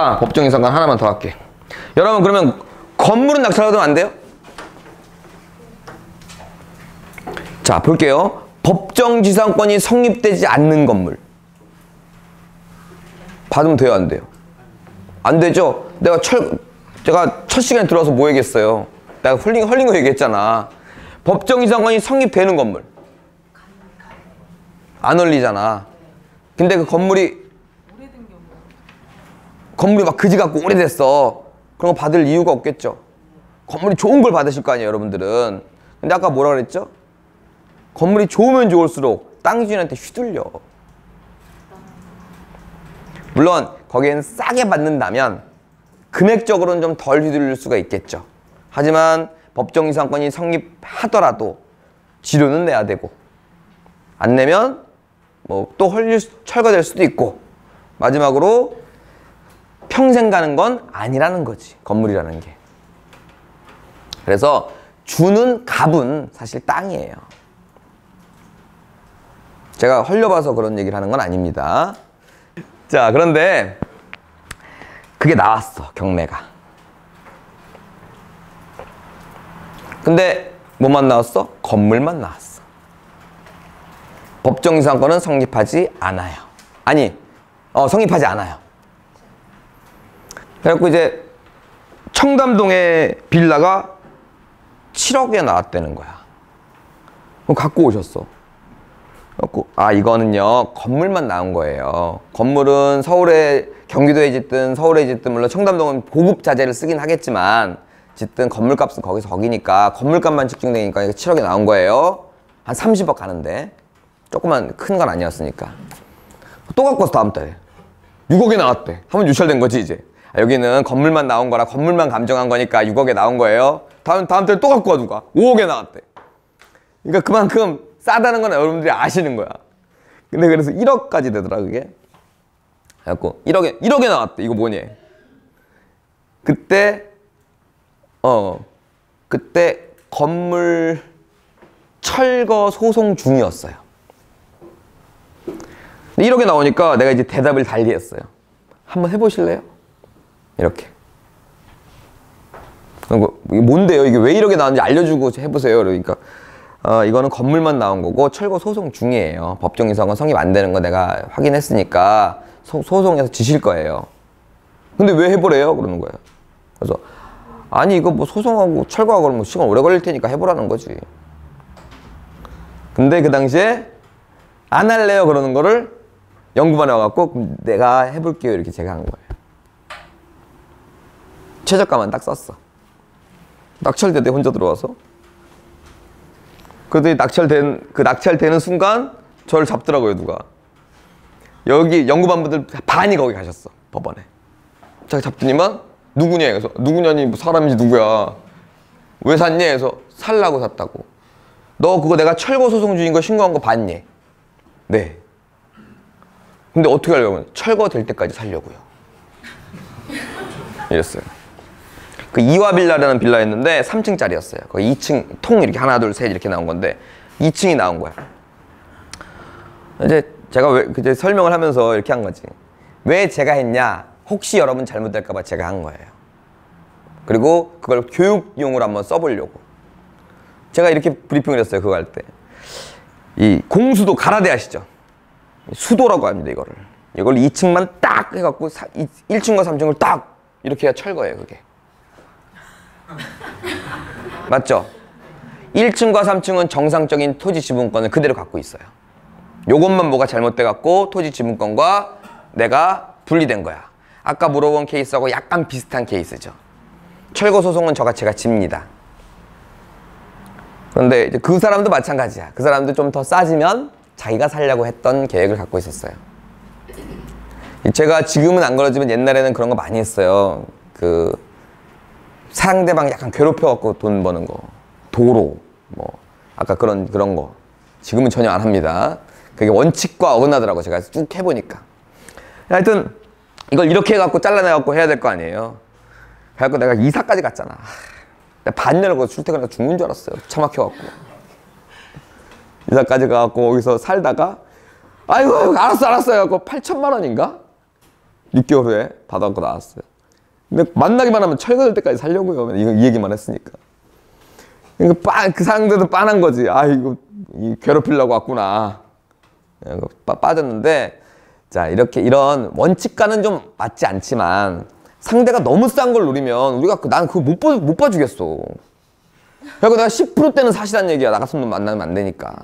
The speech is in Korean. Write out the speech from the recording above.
아, 법정이상관 하나만 더 할게. 여러분 그러면 건물은 낙찰받으면 안 돼요? 자 볼게요. 법정지상권이 성립되지 않는 건물 받으면 돼요 안 돼요? 안 되죠? 내가 철 제가 첫 시간에 들어와서 뭐 얘기했어요? 내가 헐링 헐링 거 얘기했잖아. 법정이상권이 성립되는 건물 안 헐리잖아. 근데 그 건물이 건물이 막 그지 같고 오래됐어. 그런 거 받을 이유가 없겠죠. 건물이 좋은 걸 받으실 거 아니에요, 여러분들은. 근데 아까 뭐라 그랬죠? 건물이 좋으면 좋을수록 땅 주인한테 휘둘려. 물론 거기엔 싸게 받는다면 금액적으로는 좀 덜 휘둘릴 수가 있겠죠. 하지만 법정 이상권이 성립하더라도 지료는 내야 되고 안 내면 뭐 또 헐릴 수- 철거될 수도 있고 마지막으로 평생 가는 건 아니라는 거지 건물이라는 게. 그래서 주는 값은 사실 땅이에요. 제가 헐려봐서 그런 얘기를 하는 건 아닙니다. 자 그런데 그게 나왔어 경매가. 근데 뭐만 나왔어? 건물만 나왔어. 법정 이상권은 성립하지 않아요. 아니 어 성립하지 않아요 그래갖고 이제 청담동에 빌라가 7억에 나왔다는 거야. 갖고 오셨어. 그래갖고 아 이거는요 건물만 나온 거예요. 건물은 서울에 경기도에 짓든 서울에 짓든 물론 청담동은 고급 자재를 쓰긴 하겠지만 짓든 건물값은 거기서 거기니까 건물값만 집중되니까 이거 7억에 나온 거예요. 한 30억 가는데 조그만 큰 건 아니었으니까 또 갖고 와서 다음 달에 6억에 나왔대. 하면 유찰된 거지 이제. 아, 여기는 건물만 나온 거라 건물만 감정한 거니까 6억에 나온 거예요. 다음 다음 달에 또 갖고 와 누가 5억에 나왔대. 그러니까 그만큼 싸다는 건 여러분들이 아시는 거야. 근데 그래서 1억까지 되더라 그게. 그래갖고 1억에 1억에 나왔대. 이거 뭐니? 그때 어 그때 건물 철거 소송 중이었어요. 1억에 나오니까 내가 이제 대답을 달리 했어요. 한번 해보실래요? 이렇게. 그리고 이게 뭔데요? 이게 왜 1억에 나왔는지 알려주고 해보세요. 그러니까 어, 이거는 건물만 나온 거고 철거 소송 중이에요. 법정이상은 성립 안 되는 거 내가 확인했으니까 소, 소송에서 지실 거예요. 근데 왜 해보래요? 그러는 거예요. 그래서 아니 이거 뭐 소송하고 철거하고 그러면 시간 오래 걸릴 테니까 해보라는 거지. 근데 그 당시에 안 할래요 그러는 거를 연구반에 와갖고 내가 해볼게요 이렇게 제가 한 거예요. 최저가만 딱 썼어. 낙찰되대 혼자 들어와서. 그랬더니 낙찰된 그 낙찰되는 순간 저를 잡더라고요 누가. 여기 연구반분들 반이 거기 가셨어 법원에. 제가 잡더니만 누구냐 해서 누구냐니 뭐 사람인지 누구야. 왜 샀니? 해서 살라고 샀다고. 너 그거 내가 철거 소송 중인 거 신고한 거 봤니? 네. 근데 어떻게 하려고? 철거될 때까지 살려고요. 이랬어요. 그 이화 빌라라는 빌라였는데 3층짜리였어요. 거기 2층 통 이렇게 하나 둘 셋 이렇게 나온 건데 2층이 나온 거야. 이제 제가 왜 이제 설명을 하면서 이렇게 한 거지. 왜 제가 했냐? 혹시 여러분 잘못될까 봐 제가 한 거예요. 그리고 그걸 교육용으로 한번 써보려고. 제가 이렇게 브리핑을 했어요. 그거 할 때. 이 공수도 가라데 아시죠? 수도라고 합니다. 이거를. 이걸 2층만 딱 해갖고 1층과 3층을 딱 이렇게 해야 철거예요. 그게. 맞죠? 1층과 3층은 정상적인 토지 지분권을 그대로 갖고 있어요. 요것만 뭐가 잘못돼 갖고 토지 지분권과 내가 분리된 거야. 아까 물어본 케이스하고 약간 비슷한 케이스죠. 철거 소송은 저가 제가 집니다. 그런데 그 사람도 마찬가지야. 그 사람도 좀 더 싸지면 자기가 살려고 했던 계획을 갖고 있었어요. 제가 지금은 안 그러지만 옛날에는 그런 거 많이 했어요. 그 상대방 약간 괴롭혀갖고 돈 버는 거, 도로, 뭐 아까 그런 그런 거. 지금은 전혀 안 합니다. 그게 원칙과 어긋나더라고 제가 쭉 해보니까. 하여튼 이걸 이렇게 해갖고 잘라내갖고 해야 될 거 아니에요. 그래갖고 내가 이사까지 갔잖아. 내가 반년을 출퇴근해서 죽는 줄 알았어요. 차 막혀갖고. 이사까지 가갖고 거기서 살다가 아이고 알았어 알았어 해갖고 8천만 원인가? 6개월 후에 받아갖고 나왔어요. 근데 만나기만 하면 철가 될 때까지 살려고요. 이거 이 얘기만 했으니까. 그러니까 빠, 그 상대도 빤한 거지. 아 이거 이 괴롭히려고 왔구나. 이거 빠, 빠졌는데 자 이렇게 이런 원칙과는 좀 맞지 않지만 상대가 너무 싼 걸 노리면 우리가 그- 난 그거 못, 봐, 못 봐주겠어. 그리고 내가 10%대는 사실한 얘기야. 나 같은 놈 만나면 안 되니까.